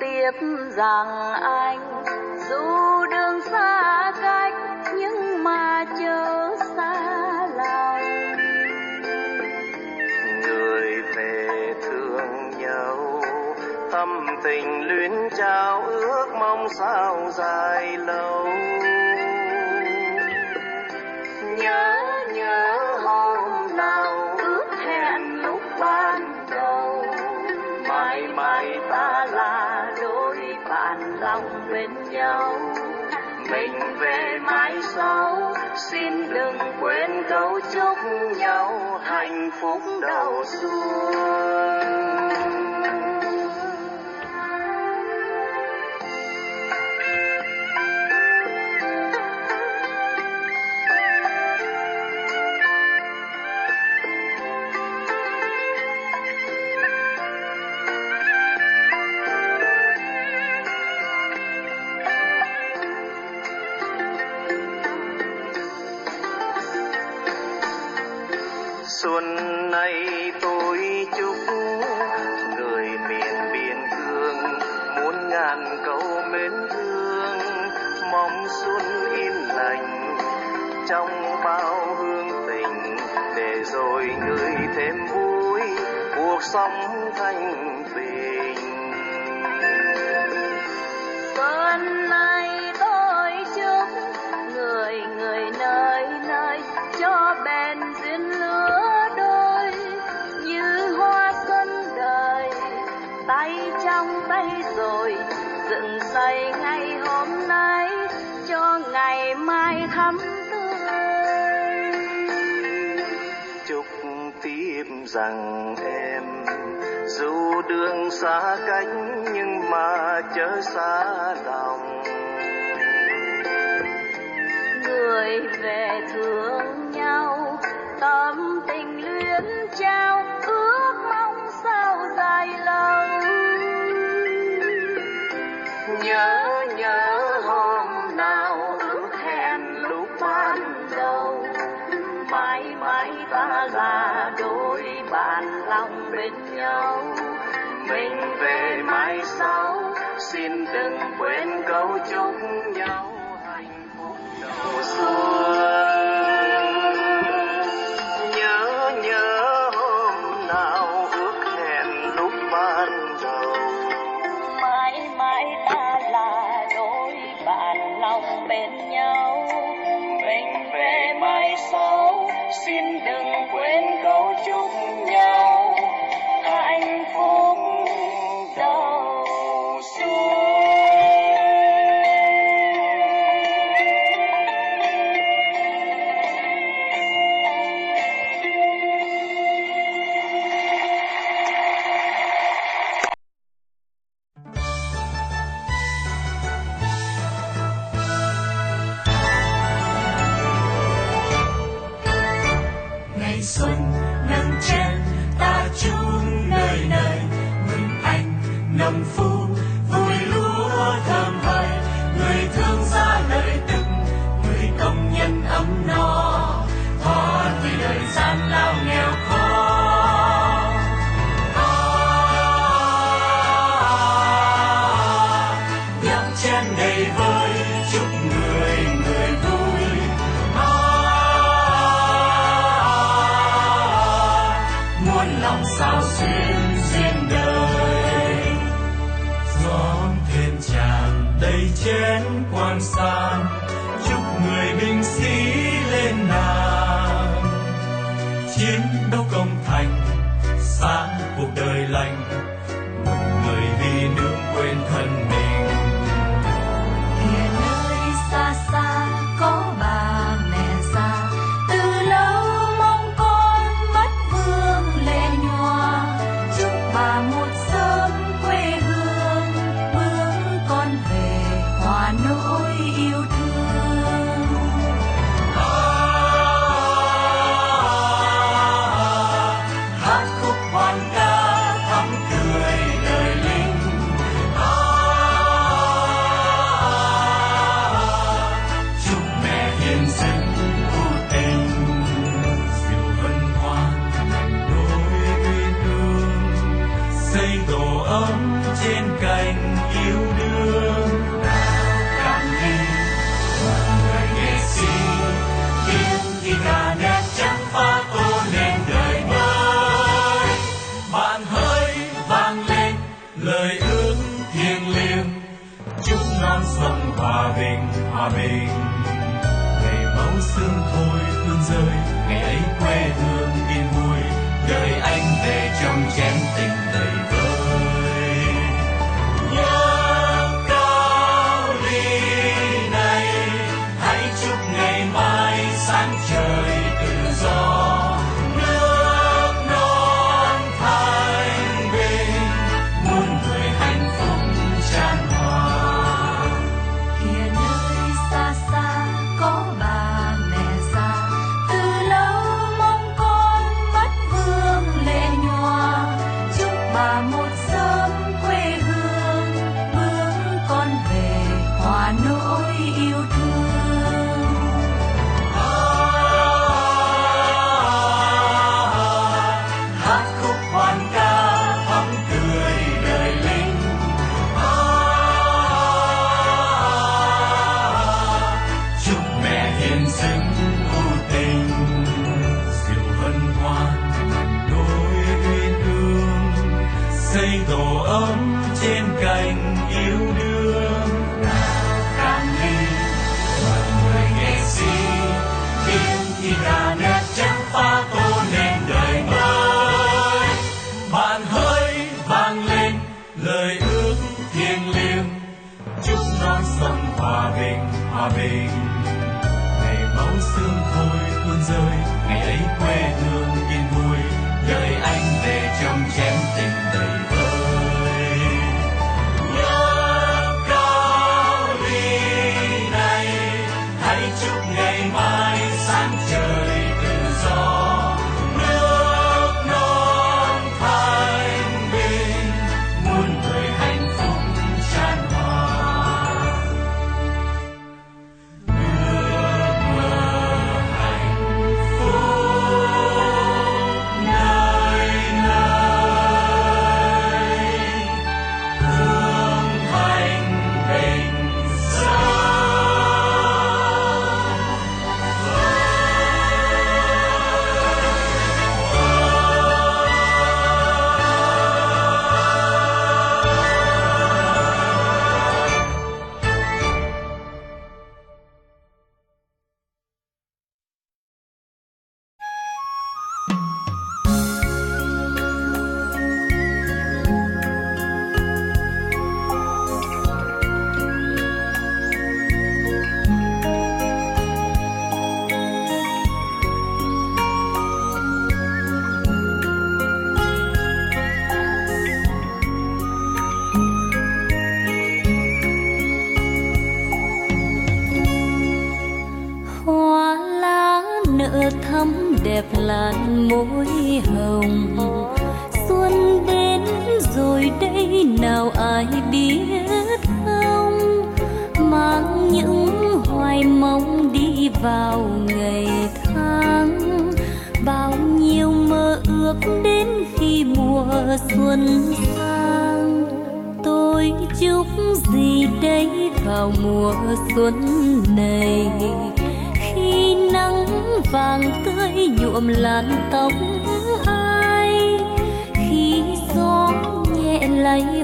tiếp rằng anh, dù đường xa cách, nhưng mà chớ xa lòng người về thương nhau, thâm tình luyến trao ước mong sao dài lâu. Sau xin đừng quên câu chúc nhau hạnh phúc đầu xuân cuộc sống thanh bình. Xuân này tôi chúc người người nơi nơi, cho bền duyên lứa đôi. Như hoa xuân đời tay trong tay rồi, dựng xây ngày hôm nay, cho ngày mai thắm tiếp rằng em dù đường xa cách nhưng mà chớ xa lòng. Người về thương nhau, tâm tình luyến trao nhau. Mình về mai sau, xin đừng quên câu chúc nhau hạnh phúc. Đầu xuân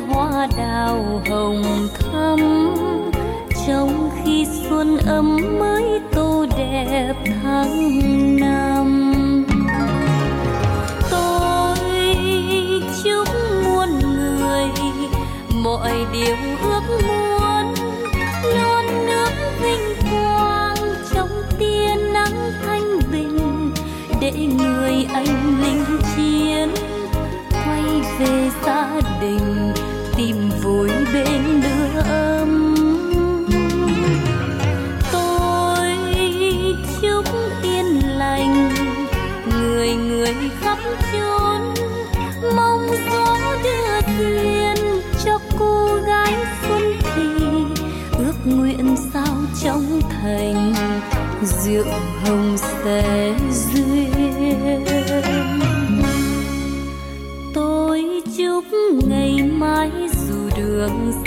hoa đào hồng thắm. Trong khi xuân ấm mới tô đẹp tháng năm. Tôi chúc muôn người mọi điều ước muốn. Luôn nước vinh quang trong tia nắng thanh bình. Để người anh linh chiến quay về gia đình bên lửa ấm tôi chúc yên lành, người người khắp chốn. Mong gió đưa duyên cho cô gái xuân thì, ước nguyện sao trong thành rượu hồng sẽ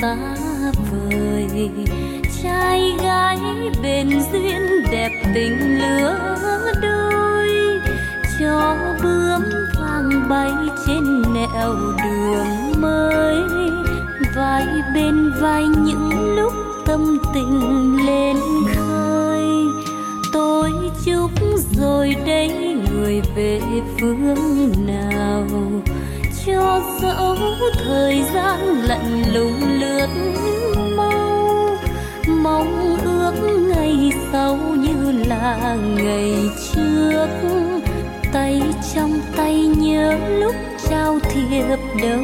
xa vời. Trai gái bền duyên đẹp tình lứa đôi, cho bướm vàng bay trên nẻo đường mới. Vai bên vai những lúc tâm tình lên khơi. Tôi chúc rồi đây người về phương nào dẫu thời gian lạnh lùng lướt mau. Mong ước ngày sau như là ngày trước. Tay trong tay nhớ lúc trao thiệp đầu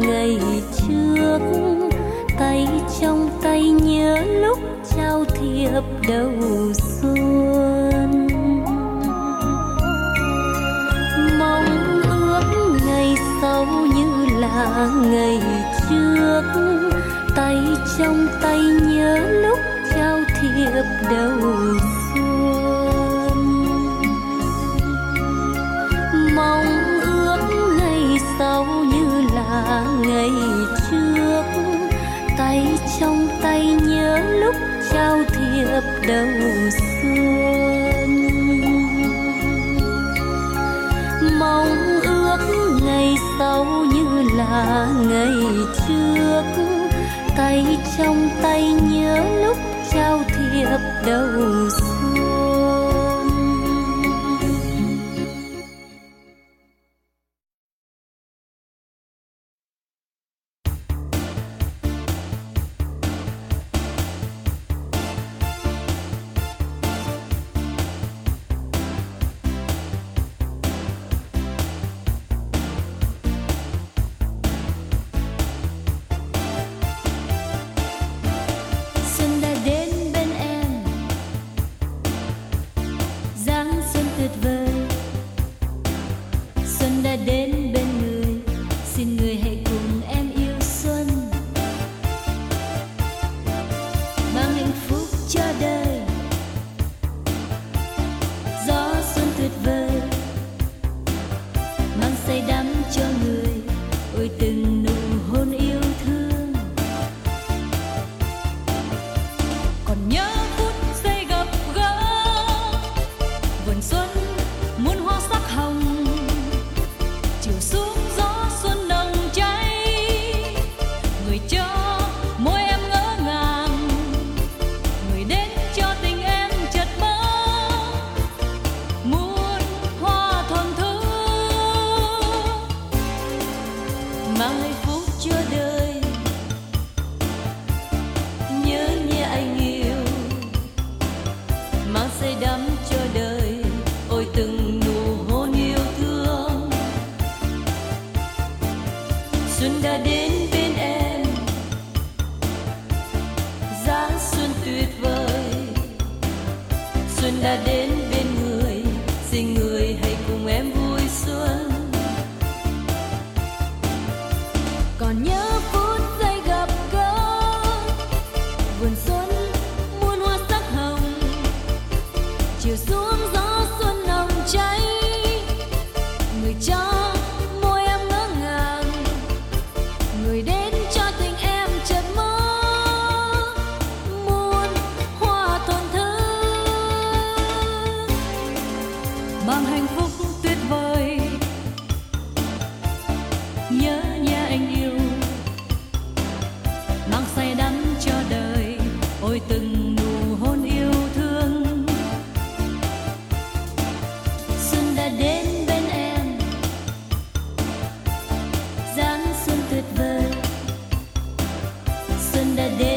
ngày trước, tay trong tay nhớ lúc trao thiệp đầu xuân. Mong ước ngày sau như là ngày trước, tay trong tay nhớ lúc trao thiệp đầu xuân ngày trước, tay trong tay nhớ lúc trao thiệp đầu xuân. Mong ước ngày sau như là ngày trước, tay trong tay nhớ lúc trao thiệp đầu xuân Sunda Devi.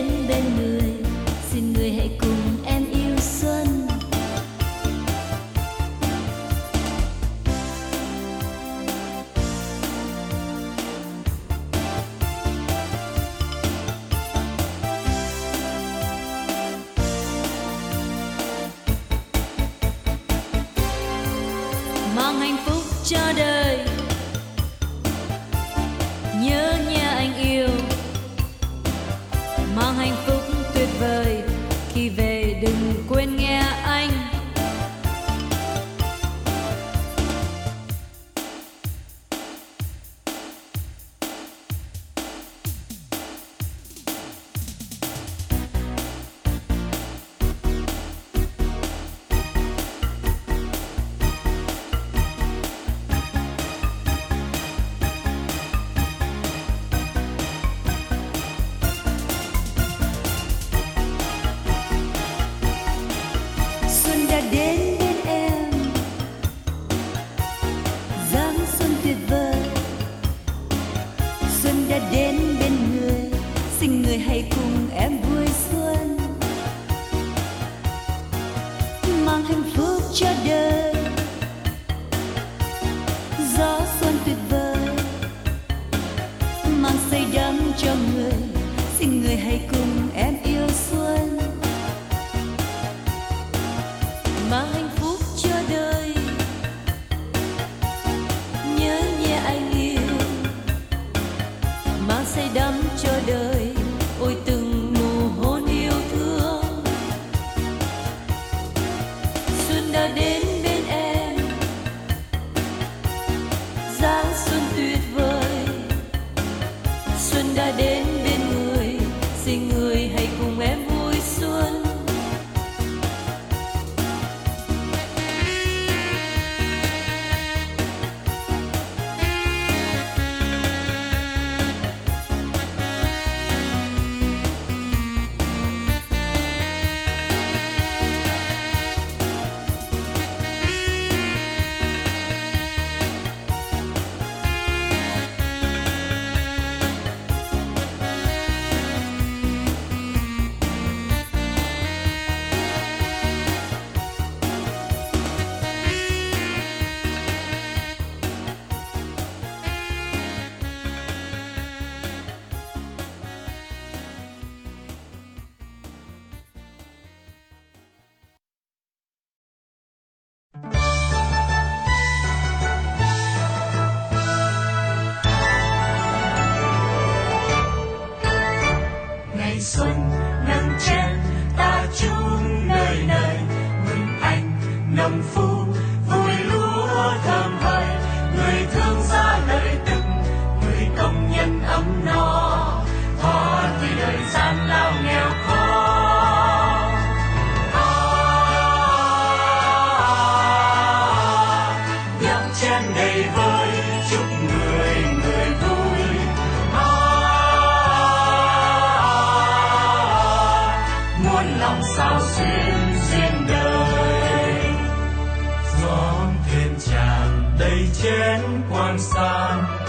Và một sớm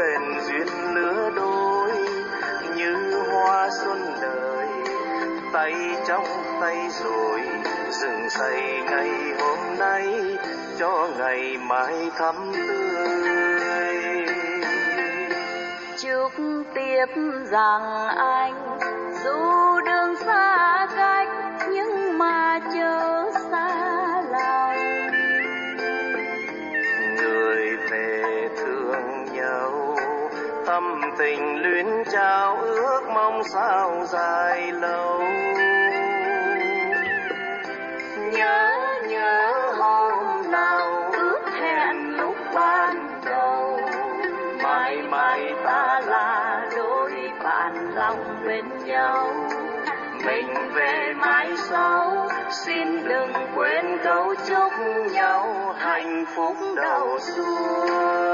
bền duyên lứa đôi, như hoa xuân đời, tay trong tay rồi rừng xây ngày hôm nay cho ngày mai thắm tươi. Chúc tiếp rằng anh, dù đường xa sao dài lâu? Nhớ nhớ hôm nào ước hẹn lúc ban đầu? Mãi mãi ta là đôi bạn lòng bên nhau. Mình về mãi sau, xin đừng quên câu chúc nhau hạnh phúc đầu xuân.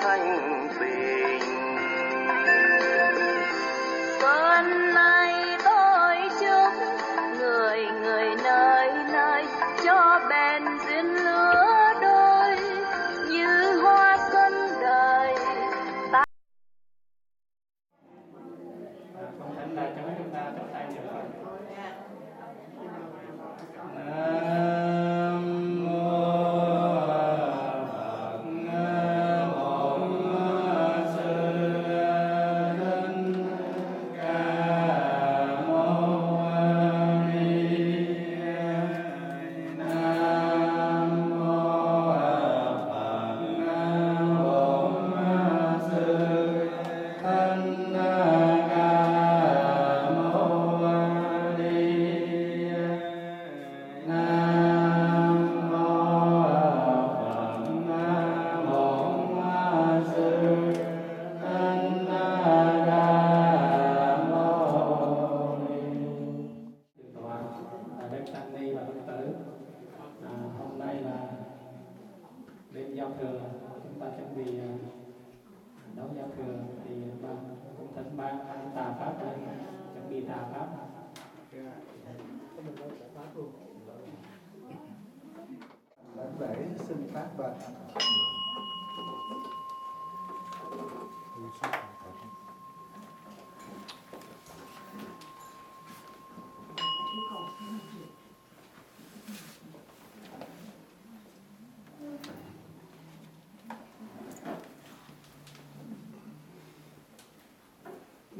Thanh bình xuân nay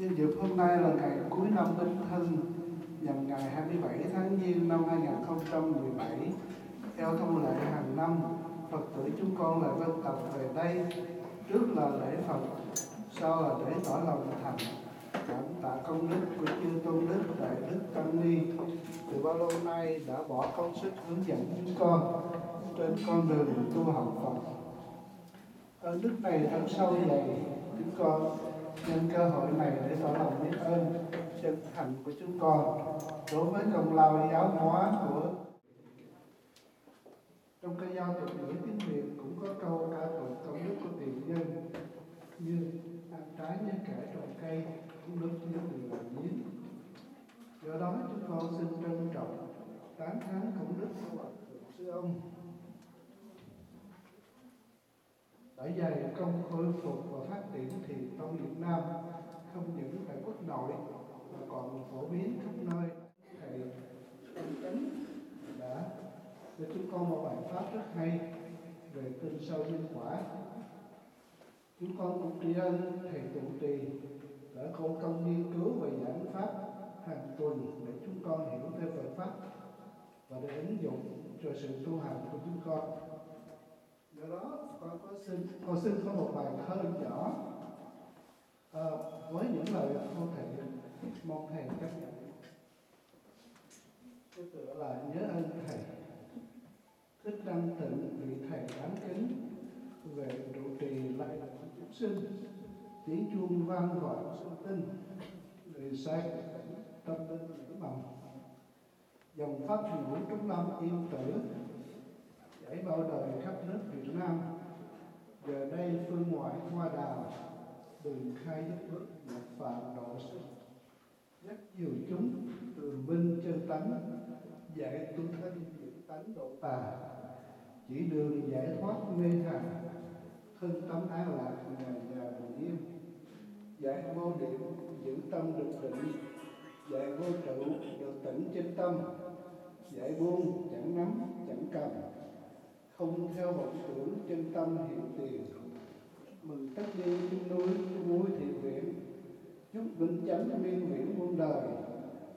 Nhân dịp hôm nay là ngày cuối năm Bính Thân, nhằm ngày 27 tháng Giêng năm 2017 theo thông lệ hàng năm, Phật tử chúng con lại vân tập về đây. Trước là lễ Phật, sau là để tỏ lòng thành. Cảm tạ công đức của chư tôn đức đại đức tăng ni. Từ bao lâu nay đã bỏ công sức hướng dẫn chúng con trên con đường tu học Phật? Ơn đức này thật sâu dày, chúng con nhân cơ hội này để tỏ lòng biết ơn chân thành của chúng con đối với công lao giáo hóa của trong cái giao tục ngữ tiếng Việt cũng có câu ca tụng công đức của tiền nhân. Như ăn trái như kẻ trồng cây, cũng đức như người làm giếng. Do đó chúng con xin trân trọng, tán thán công đức của bậc sư ông. Đã dày công khôi phục và phát triển thiền tông Việt Nam không những tại quốc nội mà còn phổ biến khắp nơi. Thầy ông chánh đã. Cho chúng con một bài pháp rất hay về tinh sâu nhân quả. Chúng con cũng tri ân thầy trụ trì đã khổ công nghiên cứu và giảng pháp hàng tuần để chúng con hiểu thêm về pháp và để ứng dụng cho sự tu hành của chúng con do đó con có xin con xin có một bài thơ nhỏ. À, với những lời con thầy mong thầy chấp nhận. Cái tựa là nhớ ơn thầy. Thích đăng tịnh vị thầy đáng kính. Về trụ trì lại là chúng sinh. Tiếng chuông vang vọng xuân tinh. Người say tâm linh nữ mầm dòng pháp ngũ trúc lâm yên tử ấy bao đời khắp nước Việt Nam. Giờ đây phương ngoại hoa đào đường khai đất nước một phạm độ sinh nhắc nhiều chúng từ minh chân tánh giải tu thân dưỡng tánh độ tà. Chỉ đường giải thoát mê thành thân tâm an lạc ngày già bình yên giải vô điểm giữ tâm được định. Giải vô trụ, được tỉnh trên tâm. Giải buông, chẳng nắm, chẳng cầm không theo vọng tưởng chân tâm hiện tiền. Mừng tất đi trên núi núi thiện viện chúc vinh chánh miên nguyện muôn đời.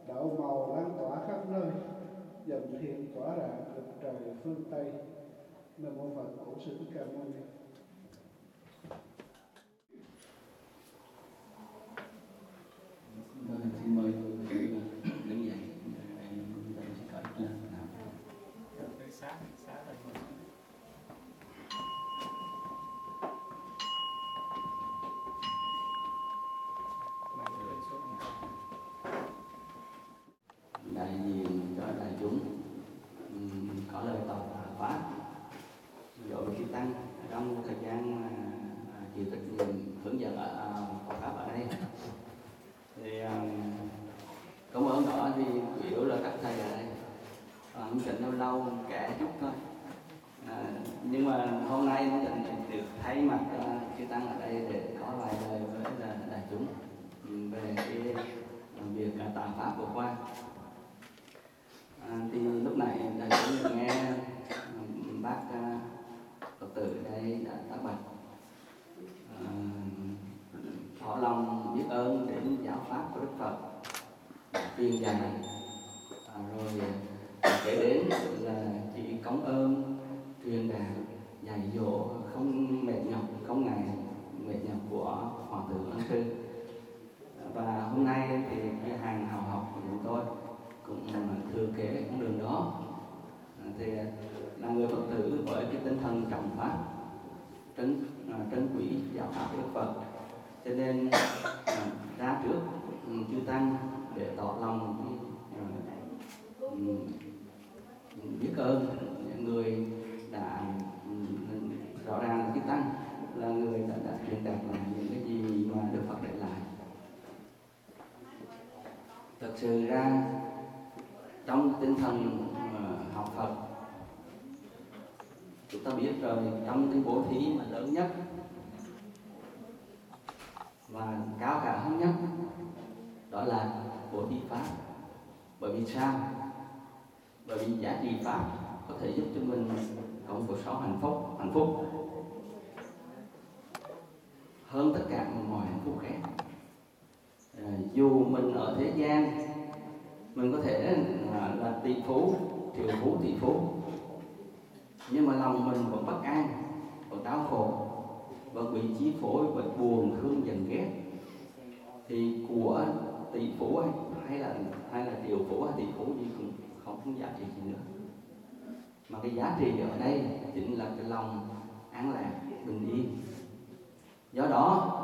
Đạo màu lan tỏa khắp nơi. Dòng thiện tỏa rạng cực trời phương tây. Nam mô phật cổ sư thích ca mâu ni. Vâng, xin mời đứng dậy em tôi sẽ cởi lên nào. đại diện cho đại chúng ừm, có lời tỏ pháp đối với chư tăng trong thời gian mà à, chịu trách nhiệm hướng dẫn ở à, Phật pháp ở đây thì à, cảm ơn đó thì chủ yếu là các thầy ở đây à, không cần lâu lâu kể chút thôi à, nhưng mà hôm nay nó định được thay mặt à, chư tăng ở đây để có vài lời với là đại chúng ừm, về cái làm việc à, tạng pháp vừa qua À, thì lúc này đại chúng được nghe ừm, bác à, phật tử đây đã tác bạch à, tỏ lòng biết ơn đến giáo pháp của đức phật đã truyền dạy à, rồi à, kể đến là chỉ cống ơn truyền đạt dạy dỗ không mệt nhọc không ngại mệt nhọc của hoàng tử ân sư và hôm nay thì cái hàng hào học của chúng tôi cũng thừa kế con đường đó À, thì là người phật tử với cái tinh thần trọng pháp trân à, trân quý giáo pháp của đức phật cho nên à, ra trước ừ, chư tăng để tỏ lòng cái, à, ừ, biết ơn những người đã ừ, rõ ràng là chư tăng là người đã, đã truyền đạt lại những cái gì mà đức phật để lại thật sự ra trong tinh thần ờ, học Phật chúng ta biết rồi trong cái bố thí mà lớn nhất và cao cả hơn nhất đó là bố thí pháp bởi vì sao bởi vì giá trị pháp có thể giúp cho mình có một cuộc sống hạnh phúc hạnh phúc hơn tất cả mọi hạnh phúc khác à, dù mình ở thế gian mình có thể là, là tỷ phú triệu phú tỷ phú nhưng mà lòng mình vẫn bất an vẫn đau khổ vẫn bị chi phối bởi buồn thương giận ghét. Thì của tỷ phú hay, hay là hay là triệu phú hay tỷ phú gì cũng không không giá trị gì nữa. Mà cái giá trị ở đây chính là cái lòng an lạc bình yên. Do đó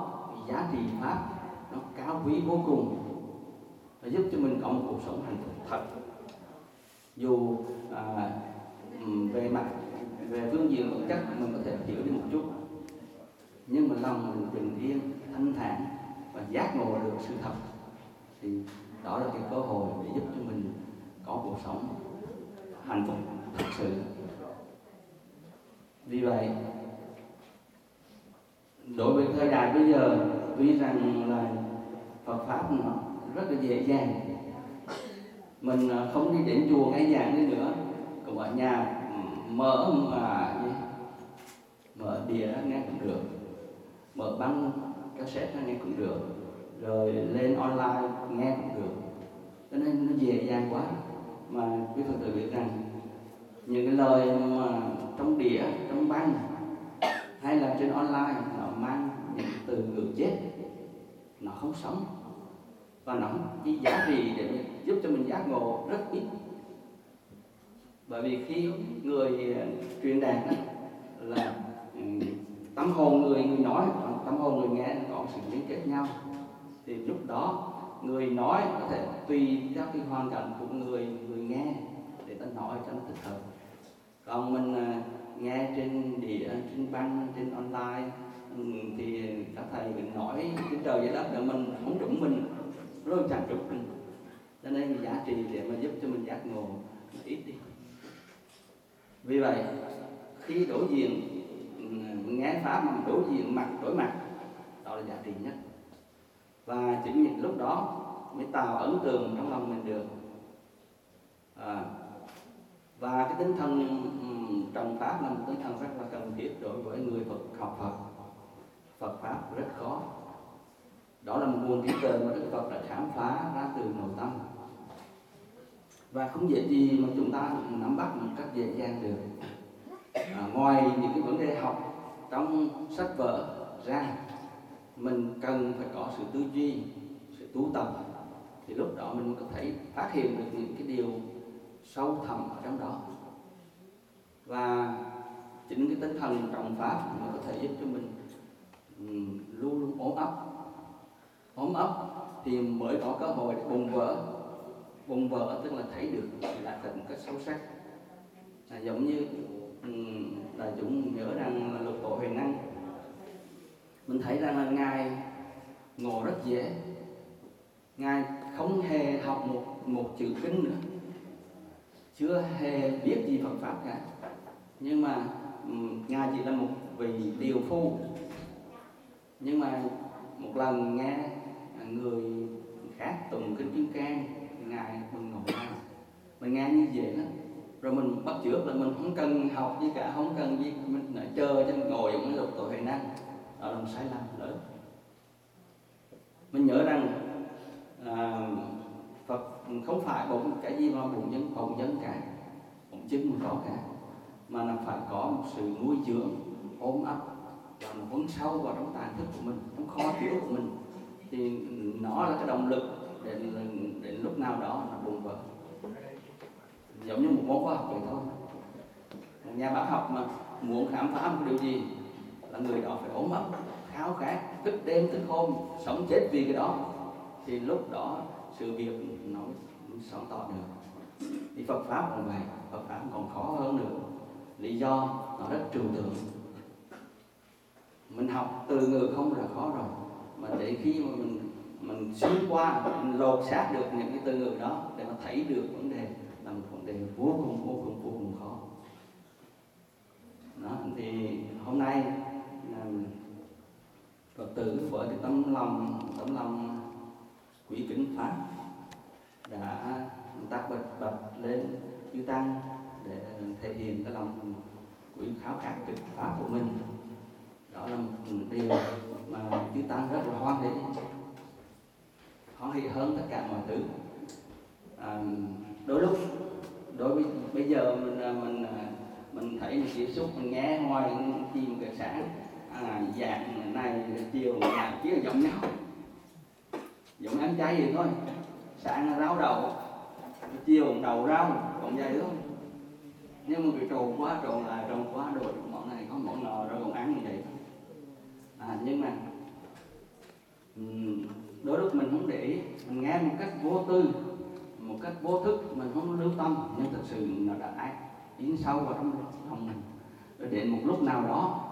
giá trị pháp nó cao quý vô cùng. Nó giúp cho mình có một cuộc sống hạnh phúc thật. Dù à, về mặt về phương diện vật chất mình có thể hiểu đi một chút nhưng mà lòng mình bình yên thanh thản và giác ngộ được sự thật thì đó là cái cơ hội để giúp cho mình có cuộc sống hạnh phúc thật sự. Vì vậy, đối với thời đại bây giờ, tuy rằng là Phật pháp nó rất là dễ dàng, mình à, không đi đến chùa ngay giảng đi nữa, cũng ở nhà ừ, mở mà mở đĩa nghe cũng được mở băng cassette nghe cũng được, rồi lên online nghe cũng được. Cho nên nó dễ dàng quá. Mà quý phật tử biết rằng những cái lời mà trong đĩa, trong băng hay là trên online nó mang những từ ngữ chết, nó không sống và nó chỉ giá trị để giúp cho mình giác ngộ rất ít. Bởi vì khi người truyền đạt là ừ, tâm hồn người người nói, tâm hồn người nghe, có sự liên kết nhau. Thì lúc đó, người nói có thể tùy theo cái hoàn cảnh của người người nghe để ta nói cho nó thích hợp. Còn mình à, nghe trên địa trên băng, trên online ừ, thì các thầy mình nói trên trời dưới đất là mình không đúng, mình rồi chẳng trục mình cho nên cái giá trị để mà giúp cho mình giác ngộ nó ít đi. Vì vậy, khi đối diện ngán pháp mà đối diện mặt đối mặt. Đó là giá trị nhất. Và chính những lúc đó mới tạo ấn tượng trong lòng mình được. À, và cái tinh thần trong trồng pháp là một tinh thần rất là cần thiết đối với người Phật học Phật. Phật pháp rất khó. Đó là một nguồn trí tuệ mà Đức Phật đã khám phá ra từ nội tâm. Và không dễ gì mà chúng ta nắm bắt một cách dễ dàng được. À, ngoài những cái vấn đề học trong sách vở ra mình cần phải có sự tư duy sự tu tập. Thì lúc đó mình có thể phát hiện được những cái điều sâu thẳm ở trong đó. Và chính cái tinh thần trọng pháp nó có thể giúp cho mình luôn luôn ốm ấp. Ốm ấp thì mới có cơ hội để bùng vỡ. Bùng vỡ tức là thấy được là thật một cách sâu sắc. Là giống như um, là chúng nhớ rằng là lục tổ huyền năng. Mình thấy rằng là ngài ngộ rất dễ. Ngài không hề học một một chữ kinh nữa. Chưa hề biết gì Phật pháp cả. Nhưng mà ừ, ngài chỉ là một vị tiều phu. Nhưng mà một lần nghe người khác tụng kinh kim cang, ngài mừng ngộ ra. Mình nghe như vậy đó rồi mình bắt chữa là mình không cần học gì cả không cần gì mình lại chờ cho mình ngồi trong lục tội hành năng. Đó là một sai lầm lớn. Mình nhớ rằng à, Phật không phải bụng cái gì mà bụng nhân bụng nhân cả. Bụng chứng mà có cả. Mà là phải có một sự nuôi dưỡng ôm ấp và nó vấn sâu vào trong tàn thức của mình trong kho chứa của mình. Thì nó là cái động lực để để lúc nào đó nó bùng vỡ giống như một môn khoa học vậy thôi. Một nhà bác học mà muốn khám phá một điều gì là người đó phải ốm ấp, khao khát, thức đêm thức hôm, sống chết vì cái đó. Thì lúc đó sự việc nó sáng tỏ được. Thì Phật pháp còn vậy, Phật pháp còn khó hơn nữa lý do nó rất trừu tượng. Mình học từ ngữ không là khó rồi, mà để khi mà mình mình xuyên qua, mình lột xác được những cái từ ngữ đó để mà thấy được vấn đề thì vô cùng vô cùng vô cùng khó. Đó thì hôm nay Phật tử với cái tấm lòng tấm lòng quý kính pháp đã tác bật bật lên chư tăng để thể hiện cái lòng quý khao khát trực pháp của mình. Đó là một điều mà chư tăng rất là hoan hỷ hoan hỷ hơn tất cả mọi thứ. À, đôi lúc đối với bây giờ mình à, mình à, mình thấy mình tiếp xúc mình nghe ngoài chim cái sáng à, dạng này chiều dạng kia giống nhau giống ăn chay gì thôi. Sáng là rau đầu chiều đầu rau còn vậy thôi nhưng mà bị trộn quá trộn lại trộn quá rồi món này có món nọ rồi còn ăn như vậy. À, nhưng mà đôi lúc mình không để ý mình nghe một cách vô tư một cách vô thức mình không lưu tâm, nhưng thật sự nó đã ác. In sâu vào trong lòng mình. Rồi đến một lúc nào đó,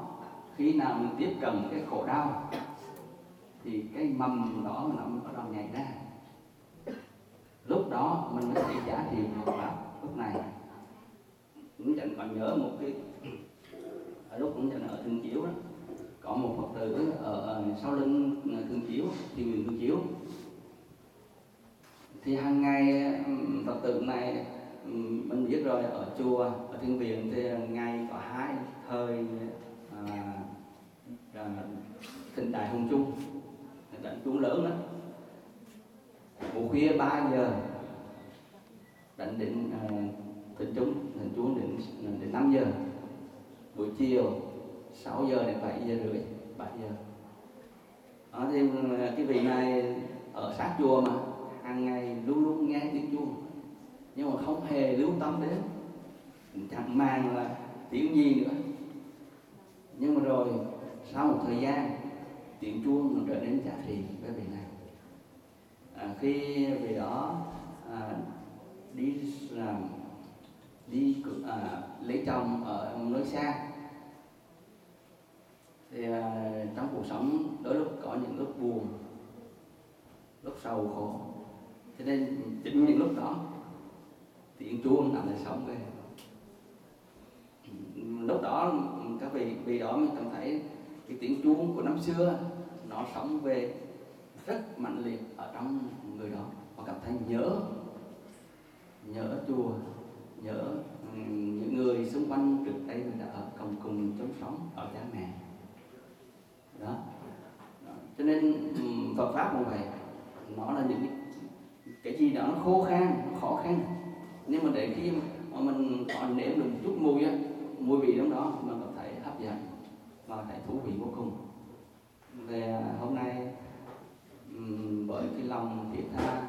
khi nào mình tiếp cận cái khổ đau, thì cái mầm đó nó mới bắt đầu nhảy ra. Lúc đó mình mới thấy giá trị của pháp. Lúc này, cũng chẳng còn nhớ một cái ở lúc cũng chẳng ở thương chiếu đó. Có một phật tử ở sau lưng à, thương chiếu, thì nguyện thương chiếu thì hàng ngày phật tử này mình biết rồi ở chùa ở thiên viện thì ngày có hai thời à, thịnh đại hùng chung đánh chú lớn đó buổi khuya 3 giờ đánh đến à, thịnh chúng thịnh chú đến à, đến 5 giờ. Buổi chiều 6 giờ đến 7 giờ rưỡi 7 giờ. Đó thì à, cái vị này ở sát chùa mà hàng ngày luôn luôn nghe tiếng chuông. Nhưng mà không hề lưu tâm đến chẳng màng là tiếng gì nữa. Nhưng mà rồi sau một thời gian tiếng chuông nó trở nên giá trị với vị này. À, khi về đó à, đi làm đi à, lấy chồng ở nơi xa thì à, trong cuộc sống đôi lúc có những lúc buồn lúc sầu khổ cho nên chính những lúc đó tiếng chuông làm lại sống về lúc đó, các vị vị đó mình cảm thấy cái tiếng chuông của năm xưa, nó sống về rất mạnh liệt ở trong người đó. Và cảm thấy nhớ nhớ chùa, nhớ những người xung quanh trước đây mình đã ở cùng cùng chung sống ở cha mẹ. Đó. đó cho nên Phật pháp cũng vậy. Nó là những cái gì đó nó khô khan nó khó khăn. Nhưng mà để khi mà mình có nếm được một chút mùi á mùi vị trong đó mình có thể hấp dẫn và thấy thú vị vô cùng. Về hôm nay với cái lòng thiết tha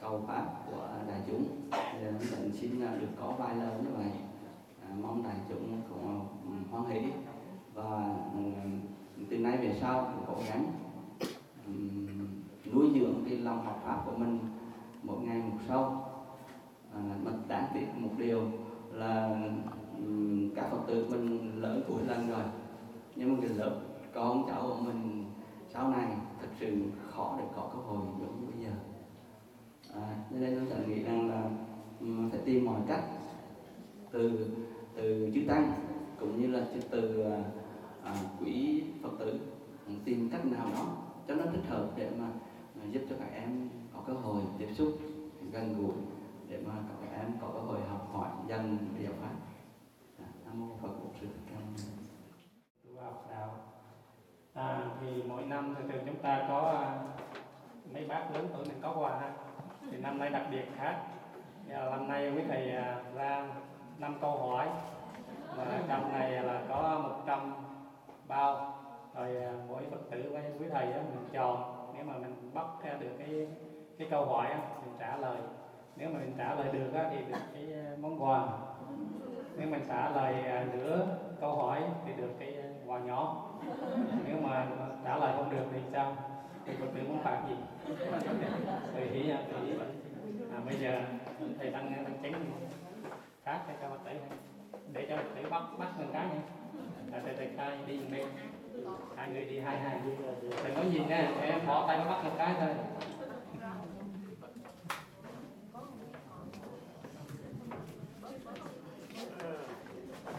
cầu pháp của đại chúng thì mình xin à, được có vài lời như vậy. À, mong đại chúng cũng hoan hỷ. Và từ nay về sau cố gắng nuôi dưỡng cái lòng học pháp của mình một ngày một sâu à, mình đáng tiếc một điều là các phật tử mình lớn tuổi lên rồi nhưng mà cái lớp con cháu của mình sau này thật sự khó để có cơ hội giống như bây giờ. À, nên tôi nghĩ rằng là phải tìm mọi cách từ từ chư tăng cũng như là từ à, à quỹ phật tử tìm cách nào đó cho nó thích hợp để mà, mà giúp cho các em cơ hội tiếp xúc gần gũi để mà các em có cơ hội học hỏi dần điều pháp. Dạ, Nam mô phật bổn sư thích ca học đạo. À, thì mỗi năm thường thường chúng ta có à, mấy bác lớn tuổi mình có quà. Ha thì năm nay đặc biệt khác. Dạ, năm nay quý thầy à, ra năm câu hỏi. Và trong này là có 100 bao. Rồi à, mỗi phật tử với quý thầy á, mình chọn. Nếu mà mình bắt ra được cái cái câu hỏi á, mình trả lời. Nếu mà mình trả lời được á, thì được cái ờ, món quà. Nếu mình trả lời ờ, nửa câu hỏi thì được cái ờ, quà nhỏ. Nếu mà trả lời không được thì sao? Thì phật tử muốn phạt gì. Tùy ý nha tùy à, bây giờ thầy đang đang tránh khác cho các phật tử để cho phật tử bắt bắt mình cái nha. Là thầy thầy khai đi một bên hai người đi hai hai. Đừng có nhìn nha? Em bỏ tay nó bắt một cái thôi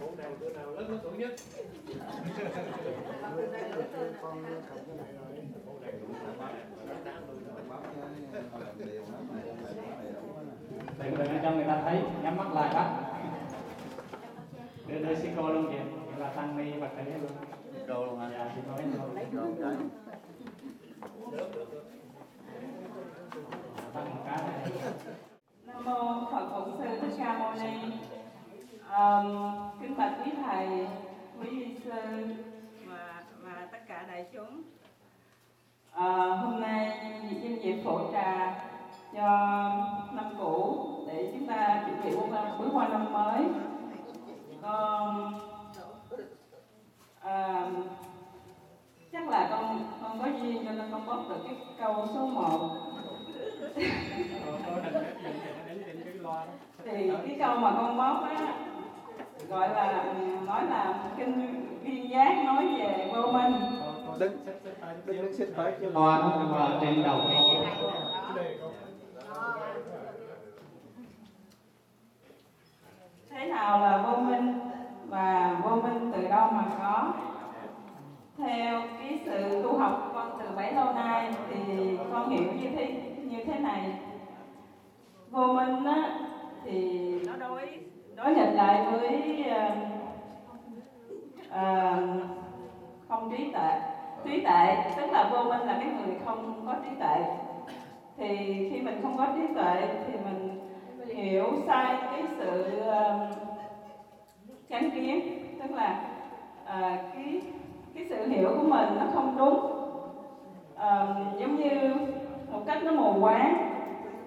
bố đàn đứa nào lớn tuổi nhất con cầm cái này rồi bố đàn đủ rất đáng luôn đừng đừng cho người ta thấy nhắm mắt lại bác. Đưa đưa sư cô luôn kìa Vậy là tăng ni và thầy luôn. Cô luôn hả? Dạ sư cô luôn. Tăng một cái này. Nam mô Phật Bổn Sư Thích Ca Mâu Ni. Um, kính bạch quý thầy, quý ni sư và và tất cả đại chúng. À, hôm nay dịp nhân dịp phổ trà cho năm cũ để chúng ta chuẩn bị bước qua, bước qua năm mới. Con à, chắc là con con có duyên cho nên con bóc được cái câu số 1 thì cái câu mà con bóc á gọi là nói là kinh viên giác nói về vô minh đừng đừng xin phải cho Hoa hoa trên đầu thế nào là vô minh và vô minh từ đâu mà có? Theo cái sự tu học của con từ bấy lâu nay thì con hiểu như thế như thế này. Vô minh á thì nó đối đối nghịch lại với uh, uh, không trí tuệ. Trí tuệ tức là vô minh là cái người không có trí tuệ. Thì khi mình không có trí tuệ thì mình hiểu sai cái sự um, uh, chánh kiến. Tức là uh, cái cái sự hiểu của mình nó không đúng. Uh, giống như một cách nó mù quáng.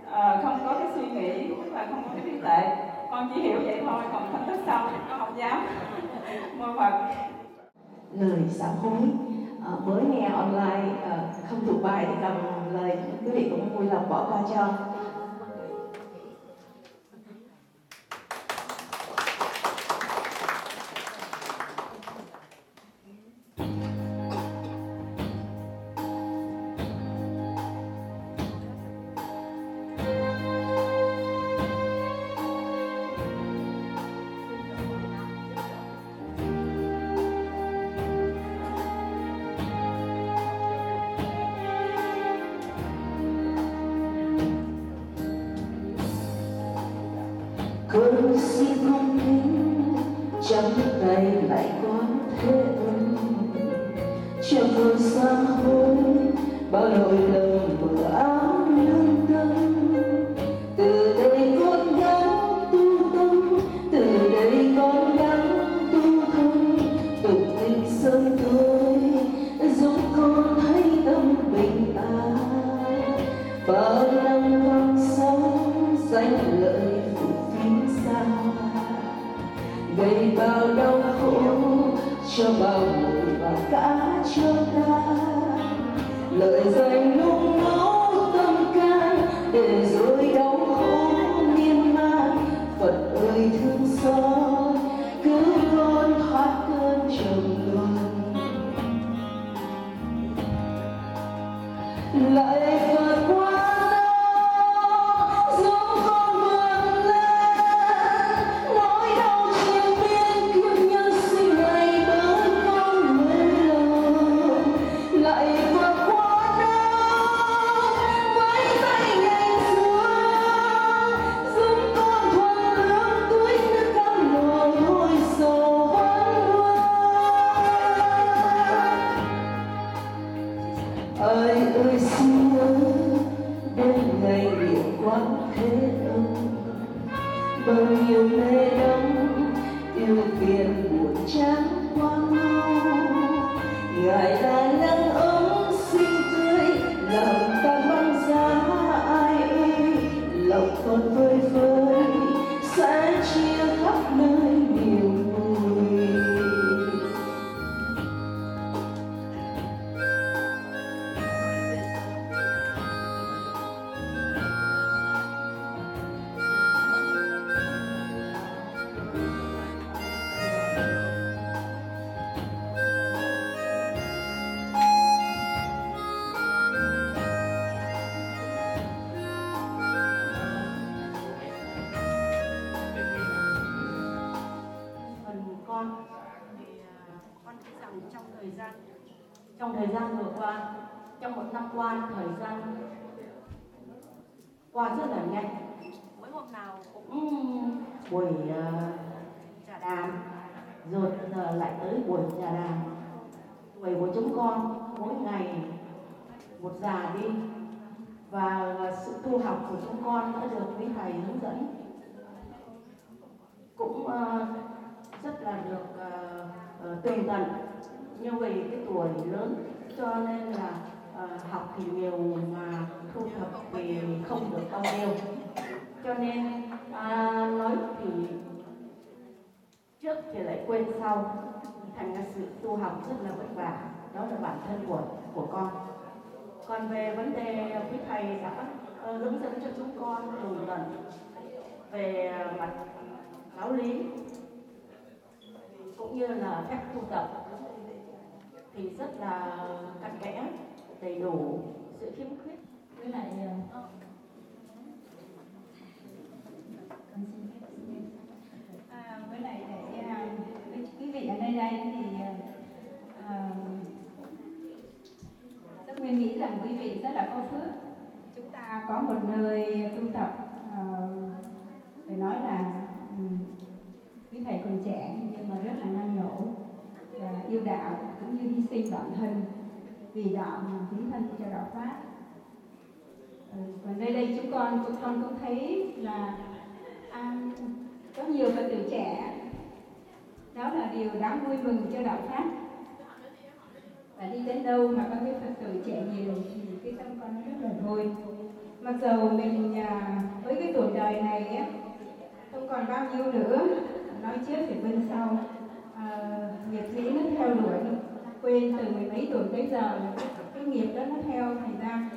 Uh, không có cái suy nghĩ tức là không có cái trí tuệ. Con chỉ hiểu vậy thôi còn phân tích sau con không dám. Mô phật. Lời sám hối à, mới nghe online à, không thuộc bài thì cầm lời. Quý vị cũng vui lòng bỏ qua cho. Lời danh lúc máu tâm can để qua rất là nhanh. Mỗi hôm nào cũng buổi uh, trà đàm. Rồi giờ lại tới buổi trà đàm. Tuổi của chúng con mỗi ngày một già đi. Và sự tu học của chúng con đã được quý thầy hướng dẫn. Cũng ờ, rất là được uh, uh, tường tận. Nhưng vì cái tuổi lớn cho nên là uh, học thì nhiều mà thu thập thì không được bao nhiêu. Cho nên à, nói thì trước thì lại quên sau. Thành ra sự tu học rất là vất vả. Đó là bản thân của của con. Còn về vấn đề quý thầy đã uh, hướng dẫn cho chúng con tường lần về mặt giáo lý cũng như là cách tu tập thì rất là cặn kẽ đầy đủ sự khiếm khuyết. Với lại ờ, à, với lại để à, uh, với quý vị ở đây đây thì ờ, ờ, uh, rất nguyên nghĩ rằng quý vị rất là có phước. Chúng ta có một nơi tu tập uh, phải nói là um, quý thầy còn trẻ nhưng mà rất là năng nổ và yêu đạo cũng như hy sinh bản thân vì đạo mà hiến thân cho đạo pháp. Ừ, và còn nơi đây chúng con chúng con cũng thấy là à, có nhiều phật tử trẻ. Đó là điều đáng vui mừng cho đạo pháp. Và đi đến đâu mà có cái phật tử trẻ nhiều thì cái tâm con rất là vui. Mặc dù mình à, với cái tuổi đời này á không còn bao nhiêu nữa nói trước thì bên sau à, nghiệp dĩ nó theo đuổi quên từ mười mấy tuổi tới giờ cái nghiệp đó nó theo thành ra.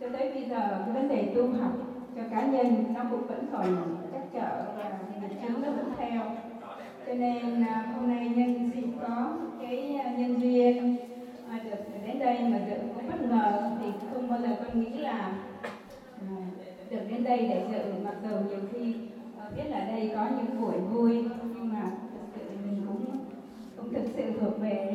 Cho tới bây giờ cái vấn đề tu học cho cá nhân nó cũng vẫn còn chắc trở và nghiệp chướng nó vẫn theo. Cho nên à, hôm nay nhân dịp có cái à, nhân duyên à, được đến đây mà dự cũng bất ngờ thì không bao giờ con nghĩ là được đến đây để dự. Mặc dù nhiều khi biết là đây có những buổi vui nhưng mà thực sự mình cũng cũng thực sự thuộc về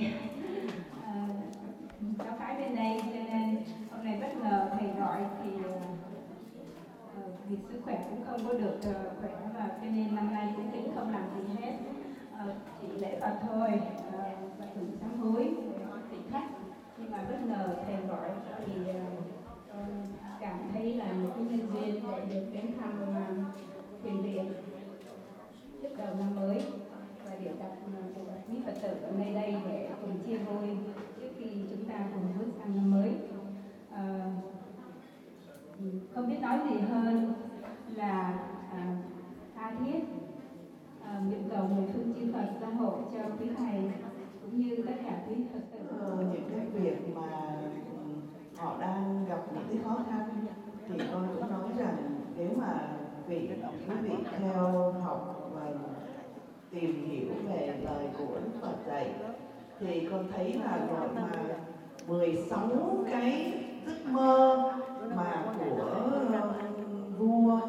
cháu phái bên đây cho nên hôm nay bất ngờ thầy gọi thì ờ, vì sức khỏe cũng không có được uh, khỏe và cho nên năm nay cũng tính không làm gì hết. Uh, chỉ lễ Phật thôi uh, và tưởng sám hối vị khách nhưng mà bất ngờ thầy gọi thì uh, cảm thấy là một cái nhân duyên để được đến thăm uh, thiền viện trước đầu năm mới và điện đặt uh, quý Phật tử ở nơi đây để cùng chia vui trước khi chúng ta sang năm mới à, không biết nói gì hơn là à, tha thiết à, nguyện cầu mười phương chư Phật gia hộ cho quý thầy cũng như tất cả quý Phật tử. Ờ, những cái việc mà ừ, họ đang gặp những cái khó khăn thì con cũng nói rằng nếu mà vị quý vị theo học và tìm hiểu về lời của Đức Phật dạy thì con thấy là gọi mà 16 cái giấc mơ mà của ờ, vua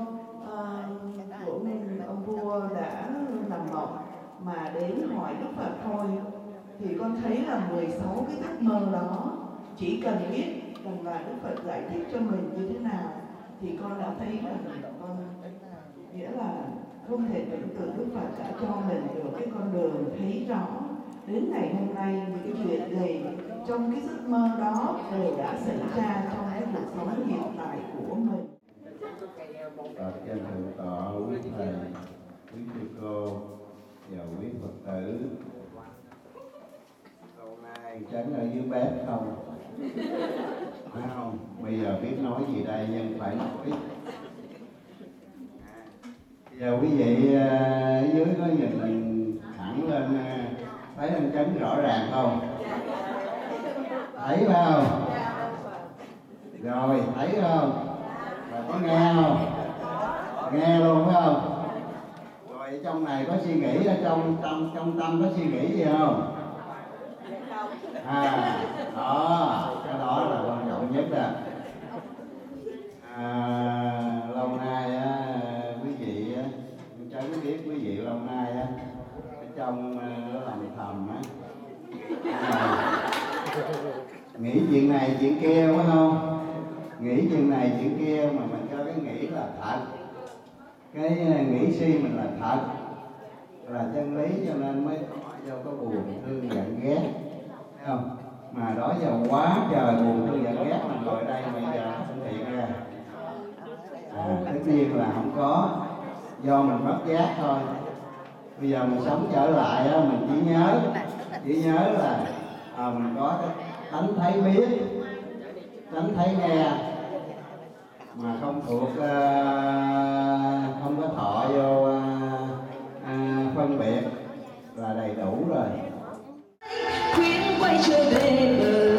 ờ, của mình, ông vua đã nằm mộng mà đến hỏi Đức Phật thôi. Thì con thấy là 16 cái giấc mơ đó chỉ cần biết rằng là Đức Phật giải thích cho mình như thế nào thì con đã thấy là con, nghĩa là không thể tưởng tượng Đức Phật đã cho mình được cái con đường thấy rõ đến ngày hôm nay những cái chuyện gì trong cái giấc mơ đó đều đã xảy ra trong cái cuộc sống hiện tại của mình. Và trên thượng tọa quý thầy, quý sư cô và quý Phật tử lâu nay tránh ở dưới bếp không? Phải không? Bây giờ biết nói gì đây nhưng phải nói giờ quý vị à, dưới có nhìn thẳng lên à, thấy anh chấn rõ ràng không thấy không? Rồi thấy không? Và có nghe không? Nghe luôn phải không? Rồi trong này có suy nghĩ ở trong tâm trong tâm có suy nghĩ gì không? À đó cái đó là quan trọng nhất đó à, lâu nay á, quý vị á, quý biết quý vị lâu nay á, ở trong ờ, nó làm thầm á nghĩ chuyện này chuyện kia phải không? Nghĩ chuyện này chuyện kia mà mình cho cái nghĩ là thật. Cái ờ, nghĩ suy mình là thật. Là chân lý cho nên mới có do có buồn thương giận ghét. Thấy không? Mà đó giờ quá trời buồn thương giận ghét mình ngồi đây bây giờ nó xuất hiện ra. À, tất nhiên là không có. Do mình mất giác thôi. Bây giờ mình sống trở lại á mình chỉ nhớ chỉ nhớ là à, mình có cái tánh thấy biết tánh thấy nghe mà không thuộc uh, không có thọ vô uh, uh, phân biệt là đầy đủ rồi. Quay trở về bờ.